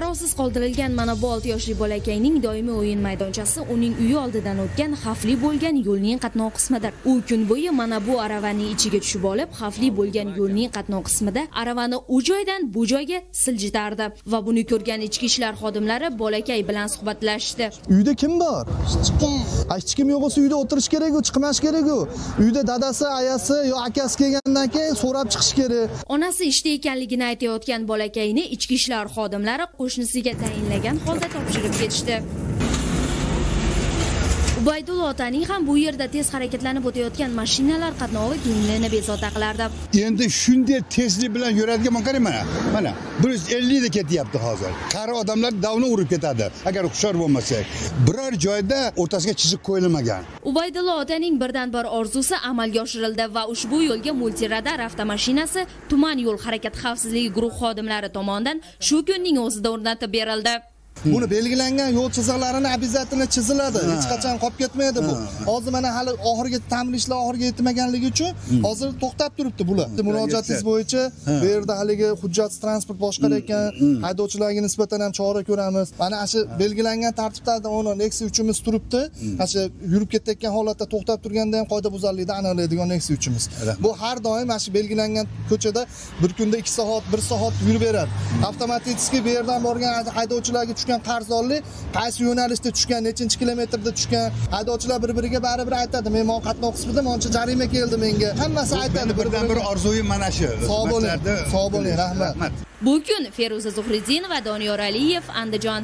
qarovsiz qoldirilgan mana bu 6 yoshli bolakayning doimiy o'yin maydonchasi uning uyi oldidan o'tgan xavfli bo'lgan yo'lning qatnov qismidir u kun bo'yi mana bu aravaning ichiga tushib olib xavfli bo'lgan yo'lning qatnov qismida aravani u joydan bu joyga siljitardi va buni ko'rgan ichki ishlar xodimlari bolakay bilan suhbatlashdi. Uyda kim bor? Chiqqan hech kim yo'q bo'lsa uyda o'tirish kerak u chiqmash kerak u uyda dadasi ayasi yo akasi kelgandan keyin so'rab chiqish kerak. Onasi ishda ekanligini aytayotgan bolakayni ichki ishlar xodimlari qo'shnisiga tayinlagan holda topshirib ketishdi. Ubaydulla otaning ham bu yerda tez harakatlanib o'tayotgan mashinalar qatnovi ko'nglini bezovta qilardi endi shunday tezlik bilan yuradigan qarang mana mana bir yuz ellikda ketyapti hozir. Qari odamlar davno urib ketadi agar hushyor bo'lmasak biror joyda o'rtasiga chiziq qo'yilmagan. Ubaydulla otaning birdan bir orzusi amalga oshirildi va ushbu yo'lga multiradar avtomashinasi tuman yo'l harakati xavfsizligi guruh xodimlari tomonidan shu kunning o'zida o'rnatib berildi buni belgilangan yo'l chiziqlarini обязательно chiziladi. Hech qachon qolib ketmaydi bu. Hozir mana hali oxiriga ta'mirlash ishlar oxiriga yetmaganligi uchun hozir to'xtab turibdi bular. Murojaatingiz bo'yicha bu yerda haligi hujjatsiz transport boshqarayotgan haydovchilarga nisbatan ham chora ko'ramiz. Mana shu belgilangan tartibda uni nexia uchimiz turibdi. Mana shu yurib ketayotgan holatda to'xtab turganda ham qoidabuzarlikni aniqlaydigan nexia uchimiz. Bu har doim mana shu belgilangan ko'chada bir kunda ikki soat bir soat yurib beradi avtomatiski bu yerdan borgan haydovchilarga tushgan qarzdorlik qaysi yo'nalishda tushgan nechinchi kilometrda tushgan. Haydovchilar bir biriga baribir aytadi men mana qatnov qismida mancha jarima keldi menga. Hammasi aytadi bir birdan bir orzuyim mana shu. Sog' bo'ling sog' bo'ling rahmat. Bu kun feruza zuhriddinova doniyor aliyev andijon